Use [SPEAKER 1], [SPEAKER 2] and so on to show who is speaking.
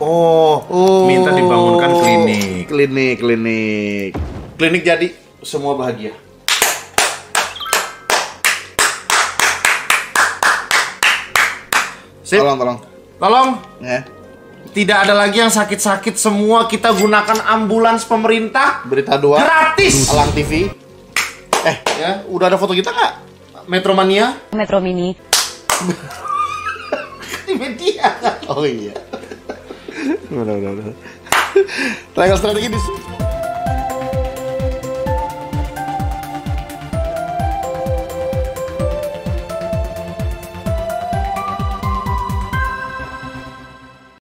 [SPEAKER 1] Oh,
[SPEAKER 2] Oh.
[SPEAKER 1] minta dibangunkan klinik.
[SPEAKER 2] Klinik, klinik.
[SPEAKER 1] Klinik jadi semua bahagia. Sip.
[SPEAKER 2] Tolong, tolong.
[SPEAKER 1] Tolong,
[SPEAKER 2] Ya.
[SPEAKER 1] tidak ada lagi yang sakit-sakit. Semua kita gunakan ambulans pemerintah
[SPEAKER 2] Berita dua.
[SPEAKER 1] gratis.
[SPEAKER 2] Alang TV. Eh,
[SPEAKER 1] Ya,
[SPEAKER 2] udah ada foto kita nggak?
[SPEAKER 1] Metromania
[SPEAKER 3] Metro Mini.
[SPEAKER 1] di media.
[SPEAKER 2] Oh iya. Udah, udah, udah. Triangle strategi di